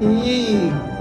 E